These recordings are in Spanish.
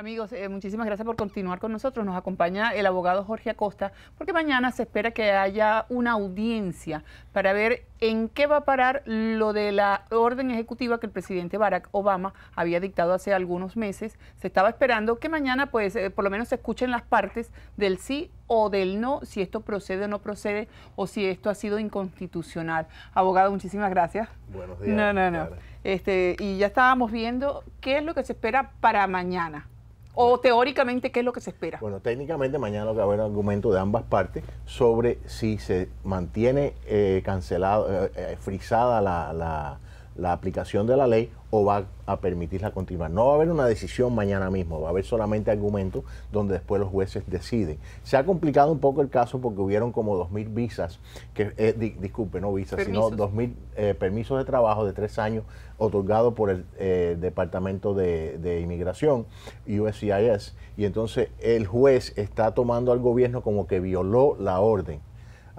Amigos, eh, muchísimas gracias por continuar con nosotros. Nos acompaña el abogado Jorge Acosta, porque mañana se espera que haya una audiencia para ver en qué va a parar lo de la orden ejecutiva que el presidente Barack Obama había dictado hace algunos meses. Se estaba esperando que mañana, pues, eh, por lo menos se escuchen las partes del sí o del no, si esto procede o no procede, o si esto ha sido inconstitucional. Abogado, muchísimas gracias. Buenos días. No, no, no. Este, y ya estábamos viendo qué es lo que se espera para mañana. ¿O teóricamente qué es lo que se espera? Bueno, técnicamente mañana lo que va a haber argumento de ambas partes sobre si se mantiene eh, cancelado, eh, eh, frisada la, la, la aplicación de la ley o va a permitirla continuar. No va a haber una decisión mañana mismo, va a haber solamente argumentos donde después los jueces deciden. Se ha complicado un poco el caso porque hubieron como 2.000 visas, que eh, disculpe, no visas, sino 2.000 eh, permisos de trabajo de tres años otorgados por el eh, Departamento de, de Inmigración, USCIS, y entonces el juez está tomando al gobierno como que violó la orden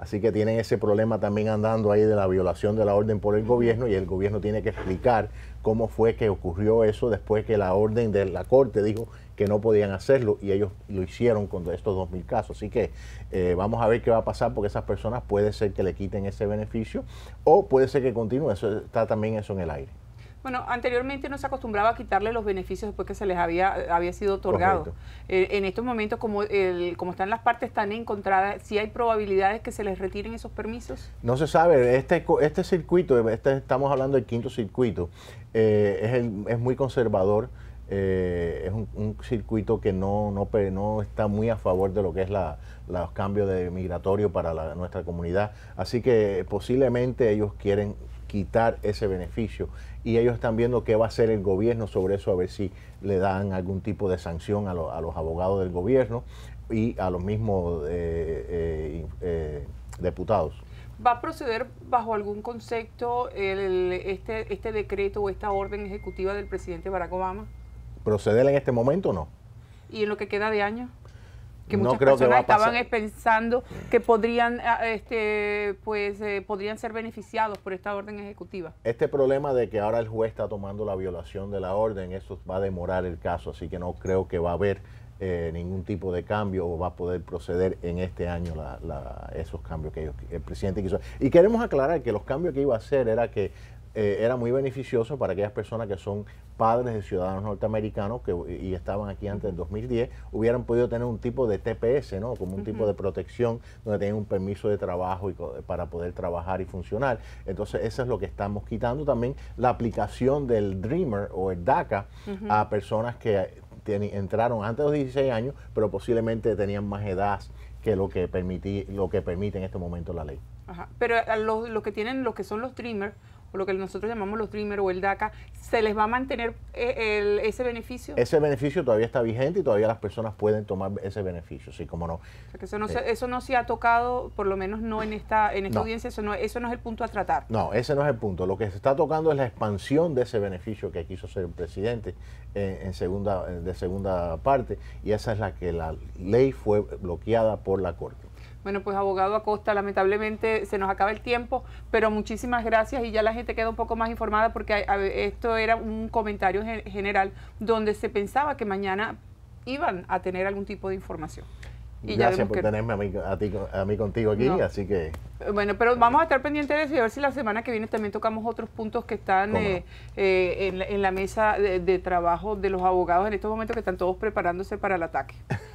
Así que tienen ese problema también andando ahí de la violación de la orden por el gobierno y el gobierno tiene que explicar cómo fue que ocurrió eso después que la orden de la corte dijo que no podían hacerlo y ellos lo hicieron con estos 2.000 casos. Así que eh, vamos a ver qué va a pasar porque esas personas puede ser que le quiten ese beneficio o puede ser que continúe. Eso está también eso en el aire. Bueno, anteriormente no se acostumbraba a quitarle los beneficios después que se les había, había sido otorgado. Eh, en estos momentos, como, el, como están las partes tan encontradas, ¿sí hay probabilidades que se les retiren esos permisos? No se sabe. Este, este circuito, este, estamos hablando del quinto circuito, eh, es, el, es muy conservador. Eh, es un, circuito que no, no, no, está muy a favor de lo que es la, los cambios de migratorio para nuestra comunidad. Así que posiblemente ellos quieren quitar ese beneficio y ellos están viendo qué va a hacer el gobierno sobre eso, a ver si le dan algún tipo de sanción a, los abogados del gobierno y a los mismos eh, eh, eh, diputados. ¿Va a proceder bajo algún concepto este, este decreto o esta orden ejecutiva del presidente Barack Obama? ¿Proceder en este momento no? ¿Y en lo que queda de año? Que muchas personas estaban pensando que podrían ah, este pues eh, podrían ser beneficiados por esta orden ejecutiva. Este problema de que ahora el juez está tomando la violación de la orden, eso va a demorar el caso, así que no creo que va a haber eh, ningún tipo de cambio o va a poder proceder en este año esos cambios que el presidente quiso. Y queremos aclarar que los cambios que iba a hacer era que eh, era muy beneficioso para aquellas personas que son padres de ciudadanos norteamericanos que, y estaban aquí antes del 2010, hubieran podido tener un tipo de TPS, ¿no? Como un tipo de protección donde tienen un permiso de trabajo y, para poder trabajar y funcionar. Entonces, eso es lo que estamos quitando también, la aplicación del Dreamer o el DACA a personas que entraron antes de los 16 años, pero posiblemente tenían más edad que lo que, permití, lo que permite en este momento la ley. Ajá. Pero los lo que tienen, lo que son los Dreamers, o lo que nosotros llamamos los Dreamer o el DACA, ¿se les va a mantener eh, ese beneficio? Ese beneficio todavía está vigente y todavía las personas pueden tomar ese beneficio, sí, como no. eso, no se, eh. eso no se ha tocado, por lo menos no en esta, en esta audiencia, eso no, eso no es el punto a tratar. No, ese no es el punto. Lo que se está tocando es la expansión de ese beneficio que quiso ser el presidente en segunda, de segunda parte y esa es la que la ley fue bloqueada por la Corte. Bueno, pues abogado Acosta, lamentablemente se nos acaba el tiempo, pero muchísimas gracias y ya la gente queda un poco más informada porque esto era un comentario general donde se pensaba que mañana iban a tener algún tipo de información. Y Gracias por tenerme a mí, a, mí contigo aquí, así que... Bueno, pero vamos a estar pendientes de eso y a ver si la semana que viene también tocamos otros puntos que están eh, eh, en, la, mesa de, de trabajo de los abogados en estos momentos que están todos preparándose para el ataque.